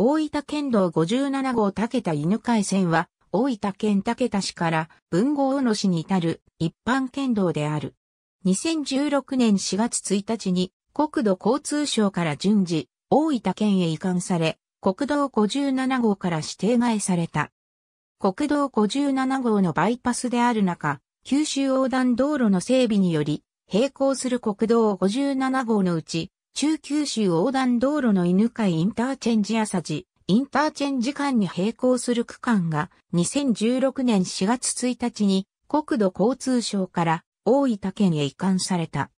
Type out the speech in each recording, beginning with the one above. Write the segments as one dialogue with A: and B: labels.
A: 大分県道57号竹田犬飼線は、大分県竹田市から文豪小野市に至る一般県道である。2016年4月1日に国土交通省から順次大分県へ移管され、国道57号から指定外された。国道57号のバイパスである中、九州横断道路の整備により、並行する国道57号のうち、中九州横断道路の犬飼インターチェンジ朝地、インターチェンジ間に並行する区間が2016年4月1日に国土交通省から大分県へ移管された。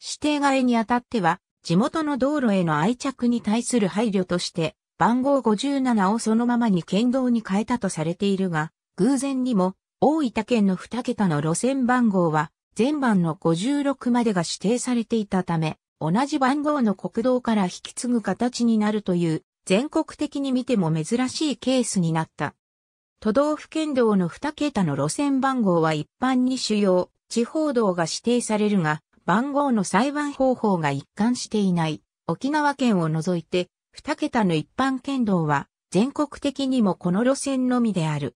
A: 指定外にあたっては地元の道路への愛着に対する配慮として、番号57をそのままに県道に変えたとされているが、偶然にも、大分県の2桁の路線番号は、全番の56までが指定されていたため、同じ番号の国道から引き継ぐ形になるという、全国的に見ても珍しいケースになった。都道府県道の2桁の路線番号は一般に主要、地方道が指定されるが、番号の裁判方法が一貫していない沖縄県を除いて二桁の一般県道は全国的にもこの路線のみである。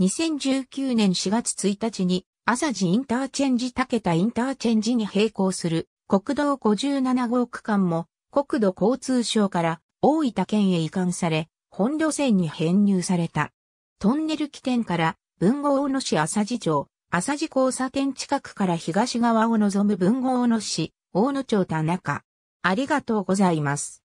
A: 2019年4月1日に朝地インターチェンジ竹田インターチェンジに並行する国道57号区間も国土交通省から大分県へ移管され本路線に編入された。トンネル起点から文豪小野市浅地町、浅地交差点近くから東側を望む文豪野市、大野町田中。ありがとうございます。